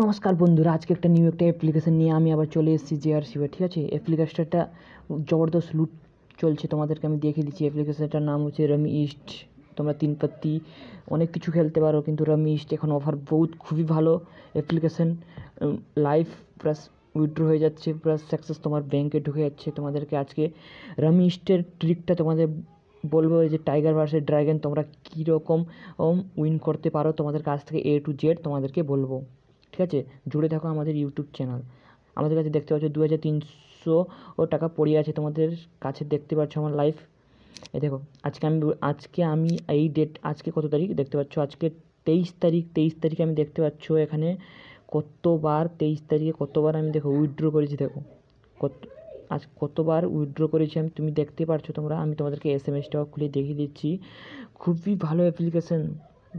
নমস্কার বন্ধুরা, আজকে একটা নিউ একটা অ্যাপ্লিকেশন নিয়ে আমি আবার চলে এসেছি জেআরসিবে ঠিক আছে? অ্যাপ্লিকেশনটা জবরদস্ত লুট চলছে, তোমাদেরকে আমি দেখিয়ে দিচ্ছি। অ্যাপ্লিকেশনটার নাম হচ্ছে রমি ইস্ট তোমরা তিন পাত্তি, অনেক কিছু খেলতে পারো, কিন্তু রমি ইস্ট এখন অফার বহুত, খুবই ভালো অ্যাপ্লিকেশন লাইফ প্লাস উইথড্র হয়ে যাচ্ছে প্লাস সাকসেস তোমার ব্যাংকে ঢুকে যাচ্ছে। তোমাদেরকে আজকে রমি ইস্টের ট্রিকটা তোমাদের বলব যে টাইগার ভার্সেস ড্রাগন তোমরা কীরকম উইন করতে পারো, তোমাদের কাছ থেকে এ টু জেড তোমাদেরকে বলব। ঠিক আছে? জুড়ে থাকো আমাদের ইউটিউব চ্যানেল আমাদের কাছে দেখতে পাচ্ছ দু হাজার তিনশো টাকা পড়ে আছে। তোমাদের কাছে দেখতে পাচ্ছ আমার লাইভ এই দেখো, আজকে আমি আজকে আমি এই ডেট আজকে কত তারিখ? দেখতে পাচ্ছ আজকে তেইশ তারিখ। তেইশ তারিখে আমি দেখতে পাচ্ছ এখানে কতবার, তেইশ তারিখে কতবার আমি দেখো উইথড্র করেছি দেখো। কত, আজ কতবার উইথড্র করেছি আমি তুমি দেখতে পারছ তোমরা। আমি তোমাদেরকে এস এম এসটাও খুলে দেখিয়ে দিচ্ছি। খুবই ভালো অ্যাপ্লিকেশন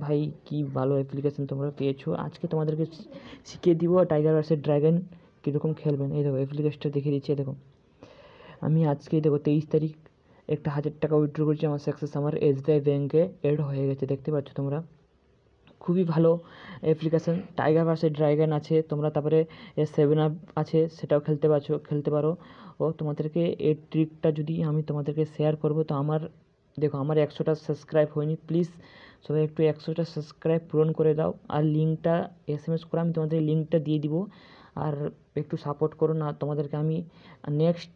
ভাই, কী ভালো অ্যাপ্লিকেশন তোমরা পেয়েছ। আজকে তোমাদেরকে শিখিয়ে দিব টাইগার ভার্সেস ড্রাগন কীরকম খেলবেন। এই দেখো অ্যাপ্লিকেশনটা দেখিয়ে দিচ্ছি দেখো। আমি আজকে দেখো, তেইশ তারিখ একটা হাজার টাকা উইথড্র করেছি আমার সাকসেস আমার এস বি আই ব্যাঙ্কে এড হয়ে গেছে, দেখতে পাচ্ছ তোমরা? খুবই ভালো অ্যাপ্লিকেশান টাইগার ভার্সেস ড্রাগন আছে, তোমরা তারপরে সেভেন আপ আছে, সেটাও খেলতে পারছ, খেলতে পারো। ও, তোমাদেরকে এই ট্রিকটা যদি আমি তোমাদেরকে শেয়ার করব, তো আমার, দেখো, আমার একশোটা সাবস্ক্রাইব হয়নি প্লিজ সবাই একটু একশোটা সাবস্ক্রাইব পূরণ করে দাও। আর লিঙ্কটা এস এম এস করে আমি তোমাদের লিঙ্কটা দিয়ে দিব। আর একটু সাপোর্ট করো না, তোমাদেরকে আমি নেক্সট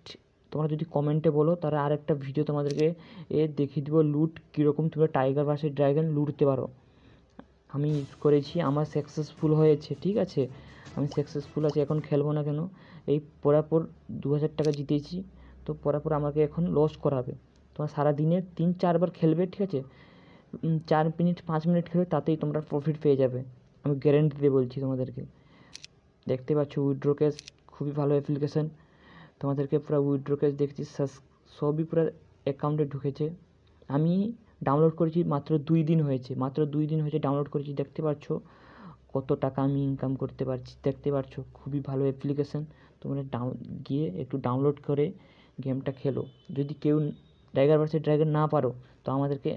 তোমরা যদি কমেন্টে বলো, তাহলে আরেকটা ভিডিও তোমাদেরকে এ দেখিয়ে দিব লুট কীরকম তোমরা টাইগার ভার্সেস ড্রাগন লুটতে পারো। আমি ইউজ করেছি, আমার সাকসেসফুল হয়েছে, ঠিক আছে? আমি সাকসেসফুল আছি, এখন খেলব না কেন? এই পরাপর দু হাজার টাকা জিতেছি, তো পরাপর আমাকে এখন লস করাবে। তোমার সারাদিনে তিন, চারবার খেলবে, ঠিক আছে? চার মিনিট, পাঁচ মিনিট খেলবে তাতেই তোমরা প্রফিট পেয়ে যাবে। আমি গ্যারেন্টি দিয়ে বলছি তোমাদেরকে। দেখতে পাচ্ছ উইড্রো ক্যাশ খুবই ভালো অ্যাপ্লিকেশান তোমাদেরকে পুরো উইড্রো ক্যাশ দেখছি সবই পুরো অ্যাকাউন্টে ঢুকেছে। আমি ডাউনলোড করেছি মাত্র দুই দিন হয়েছে, মাত্র দুই দিন হয়েছে ডাউনলোড করেছি। দেখতে পাচ্ছ কত টাকা আমি ইনকাম করতে পারছি। দেখতে পাচ্ছ খুবই ভালো অ্যাপ্লিকেশান তোমরা ডাউন গিয়ে একটু ডাউনলোড করে গেমটা খেলো। যদি কেউ টাইগার ভার্সেস ড্রাগন না পারো, তো আমাদেরকে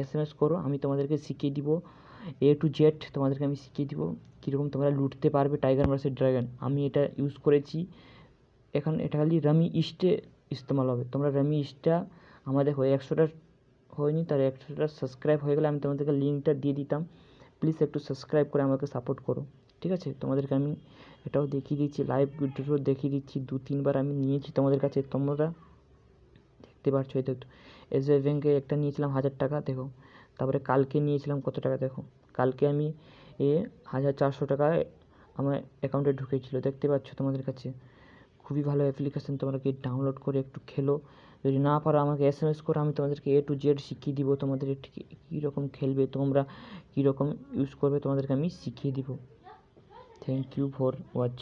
এস এম এস করো, আমি তোমাদেরকে শিখিয়ে দিব এ টু জেড তোমাদেরকে আমি শিখিয়ে দিব কীরকম তোমরা লুটতে পারবে টাইগার ভার্সেস ড্রাগন আমি এটা ইউজ করেছি। এখন এটা খালি রামি ইস্টে ইস্তেমাল হবে। তোমরা রামি ইস্টটা আমাদের হয়ে একশোটা হয়নি, তার একশোটা সাবস্ক্রাইব হয়ে গেলে আমি তোমাদেরকে লিঙ্কটা দিয়ে দিতাম। প্লিজ একটু সাবস্ক্রাইব করে আমাকে সাপোর্ট করো। ঠিক আছে? তোমাদেরকে আমি এটাও দেখিয়ে দিচ্ছি লাইভ ভিডিও দেখিয়ে দিচ্ছি দু তিনবার আমি নিয়েছি তোমাদের কাছে। তোমরা দেখতে পাচ্ছ এই দেখো এস বি ব্যাঙ্কে একটা নিয়েছিলাম হাজার টাকা, দেখো। তারপরে কালকে নিয়েছিলাম কত টাকা, দেখো। কালকে আমি এ হাজার চারশো টাকায় আমার অ্যাকাউন্টে ঢুকেছিল, দেখতে পাচ্ছ তোমাদের কাছে। খুবই ভালো অ্যাপ্লিকেশান তোমরা কি ডাউনলোড করে একটু খেলো। যদি না পারো আমাকে এস এম এস করো, আমি তোমাদেরকে এ টু জেড শিখিয়ে দিব তোমাদের কীরকম খেলবে, তোমরা কীরকম ইউজ করবে, তোমাদেরকে আমি শিখিয়ে দিব। Thank you for watch